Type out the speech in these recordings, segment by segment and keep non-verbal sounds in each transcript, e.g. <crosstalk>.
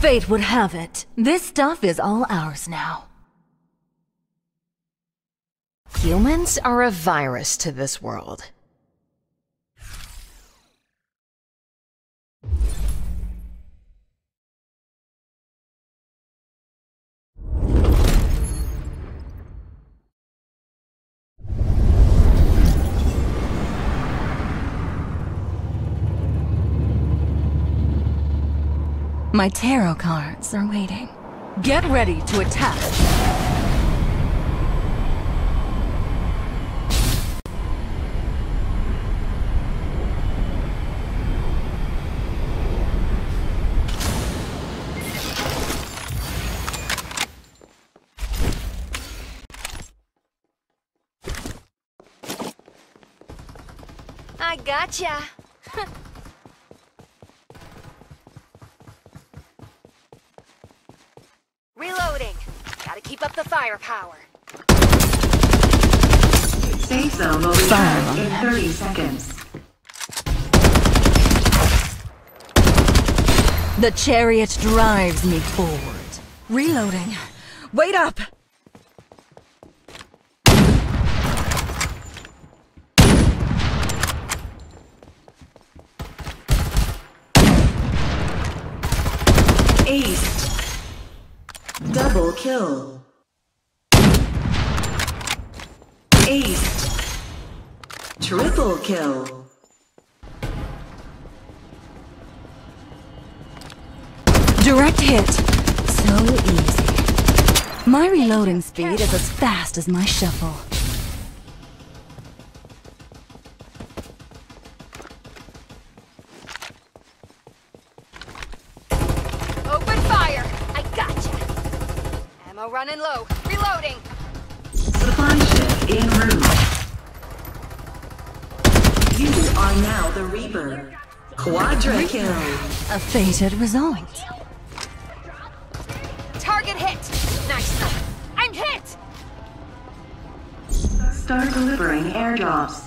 Fate would have it. This stuff is all ours now. Humans are a virus to this world. My tarot cards are waiting. Get ready to attack. I gotcha. <laughs> Reloading. Gotta keep up the firepower. Safe zone will return in 30 seconds. The chariot drives me forward. Reloading. Wait up! Ace. Double kill. Ace. Triple kill. Direct hit. So easy. My reloading speed is as fast as my shuffle. Low. Reloading. Supply ship en route. You are now the Reaper. Quadra kill. A fated result. Target hit. Nice. I'm hit. Start delivering airdrops.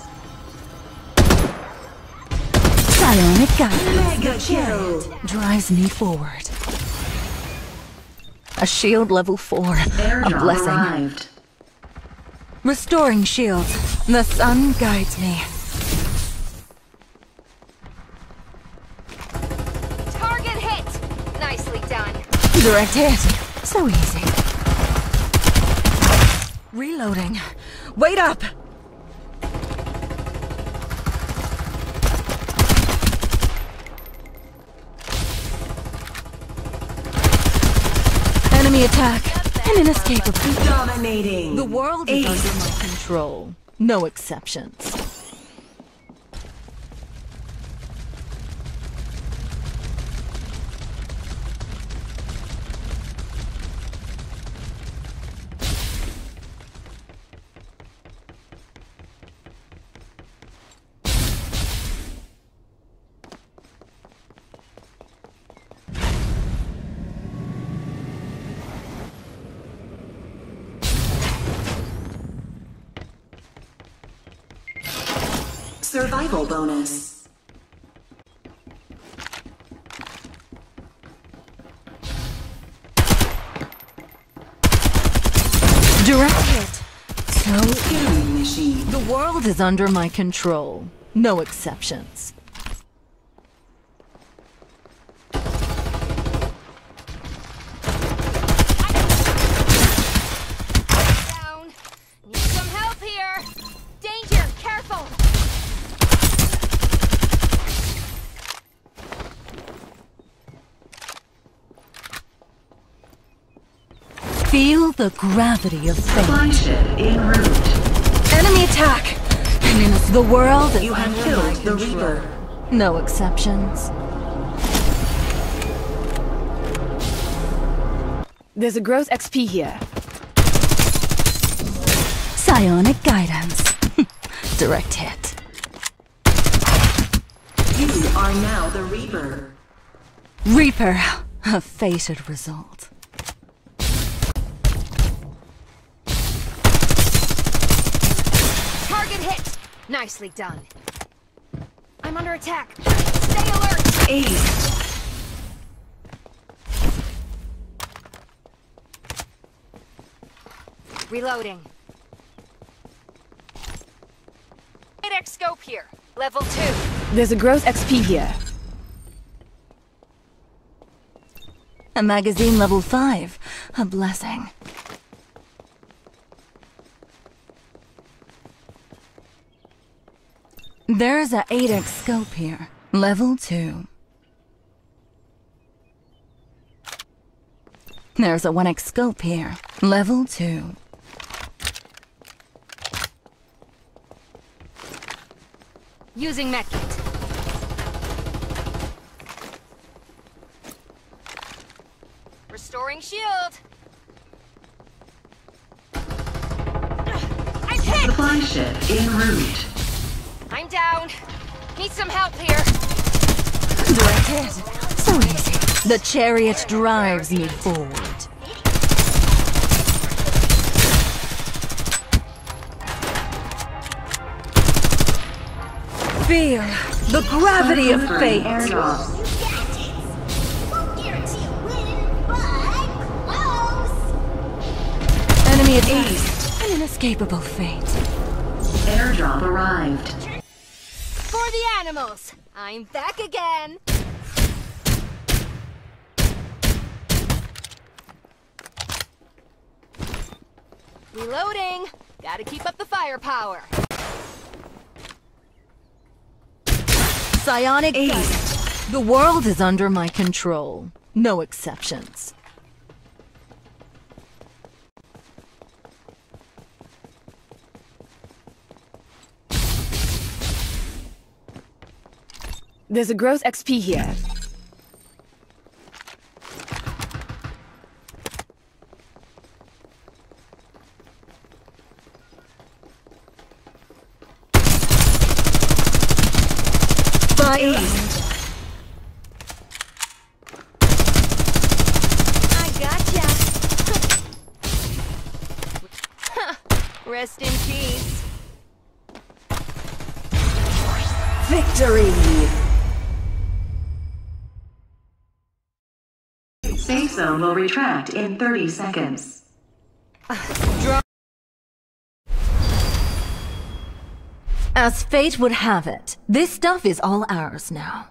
Psionic guidance Mega kill. drives me forward. A shield level 4. A blessing. arrived. Restoring shield. The sun guides me. Target hit. Nicely done. Direct hit. So easy. Reloading. Wait up! Enemy attack. An inescapable. Dominating. The world is under my control. No exceptions. Survival bonus. Direct hit. So machine. the world is under my control. No exceptions. Feel the gravity of fate. Supply ship en route. Enemy attack! The world is You have killed the. Reaper. No exceptions. There's a growth XP here. Psionic guidance. <laughs> Direct hit. You are now the Reaper. Reaper. A fated result. Nicely done. I'm under attack. Stay alert! Ace. Reloading. Radix scope here. Level 2. There's a growth XP here. A magazine level 5. A blessing. There's a 8x scope here. Level 2. There's a 1x scope here. Level 2. Using medkit. Restoring shield. I'm! Supply ship en route. I'm down. Need some help here. Direct hit. So easy. The chariot drives me forward. Feel the gravity of fate. Enemy at east. An inescapable fate. Airdrop arrived. The animals. I'm back again. Reloading. Gotta keep up the firepower. Psionic East. The world is under my control. No exceptions. There's a growth XP here. By east. I gotcha. Rest in peace. Victory! Safe zone will retract in 30 seconds. As fate would have it, this stuff is all ours now.